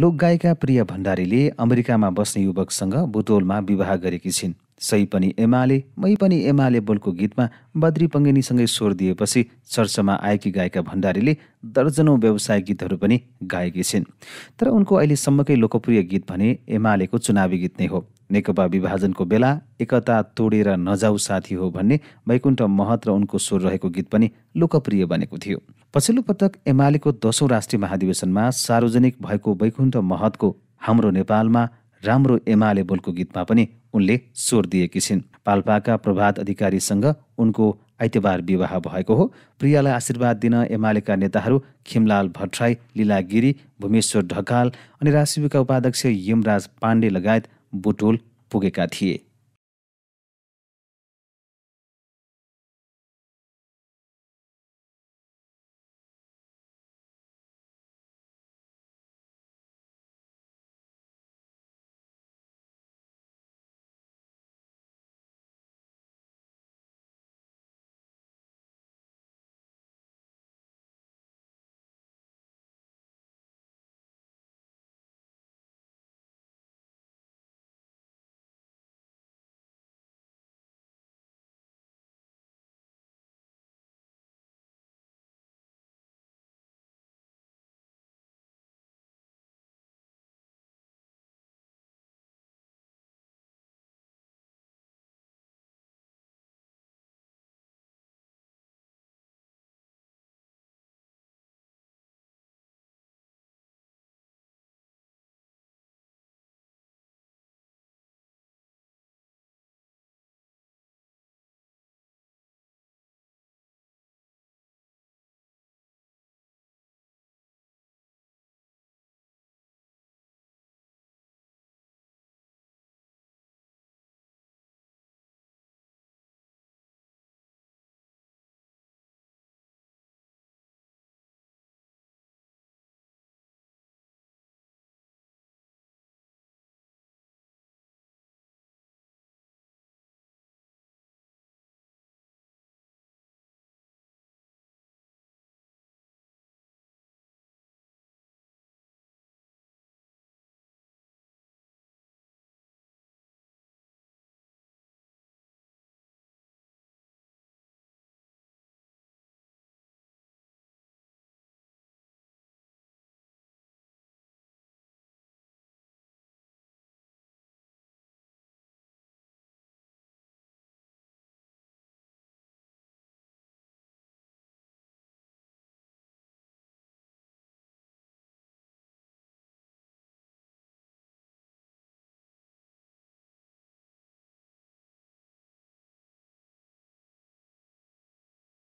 लोकगायिका प्रिया भण्डारीले अमेरिकामा बस्ने युवकसँग बुटोलमा विवाह गरेकी छिन्। सही पनि एमाले मै पनि एमाले बोलको गीतमा बद्री पङ्गेनीसँगै स्वर दिएपछि चर्चामा आएकी गायिका भण्डारीले दर्जनौँ व्यवसाय गीतहरू पनि गाएकी छिन्। तर उनको अहिलेसम्मकै लोकप्रिय गीत भने एमालेको चुनावी गीत नै हो। नेकपा विभाजनको बेला एकता तोडेर नजाऊ साथी हो भन्ने वैकुण्ठ महत र उनको स्वर रहेको गीत पनि लोकप्रिय बनेको थियो। पछिल्लो पटक एमालेको दशौं राष्ट्रिय महाधिवेशनमा सार्वजनिक भएको वैकुण्ठ महतको हाम्रो नेपालमा राम्रो एमाले बोलको गीतमा पनि उनले स्वर दिएकी छिन्। पाल्पाका प्रभात अधिकारीसँग उनको आइतबार विवाह भएको हो। प्रियालाई आशीर्वाद दिन एमालेका नेताहरू खिमलाल भट्टराई लीला गिरी भूमेश्वर ढकाल अनि राष्ट्रियका उपाध्यक्ष यमराज पाण्डे लगायत बुटोल पुगेका थिए।